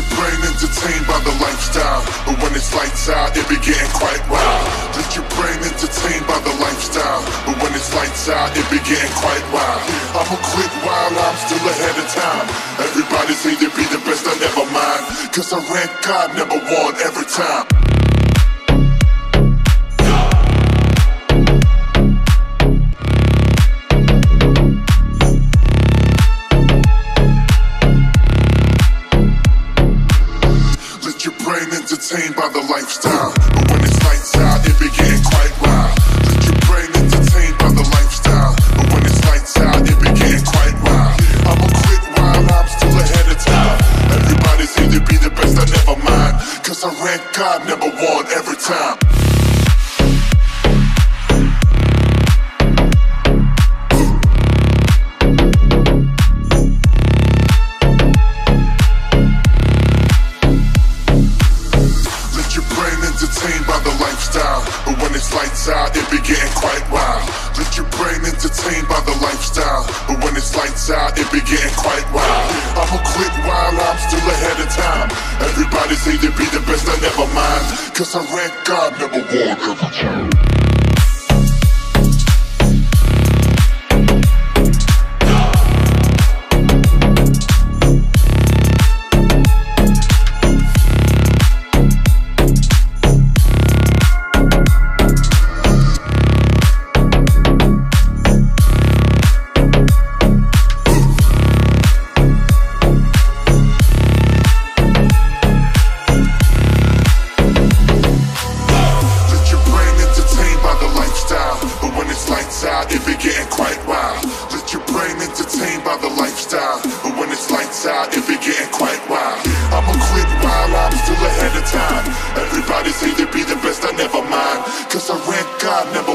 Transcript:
your brain entertained by the lifestyle. But when it's lights out, it be getting quite wild. Let your brain entertained by the lifestyle. But when it's lights out, it be getting quite wild. I'ma quit while I'm still ahead of time. Everybody say they be the best, I never mind. Cause I rank God number one every time. Your brain entertained by the lifestyle. But when it's lights out, it be getting quite wild. Let your brain entertained by the lifestyle. But when it's lights out, it be getting quite wild. I'ma quit while I'm still ahead of time. Everybody say they be the best, I never mind. Cause I rank God number one every time. It be getting quite wild. Let your brain entertained by the lifestyle. But when it's lights out, it be getting quite wild. I'ma quit while I'm still ahead of time. Everybody say they be the best, I never mind. Cause I rank God number one every time. It be getting quite wild. Let your brain entertained by the lifestyle. But when it's lights out, it be getting quite wild. I'ma quit while I'm still ahead of time. Everybody say they be the best, I never mind. Cause I rank God time.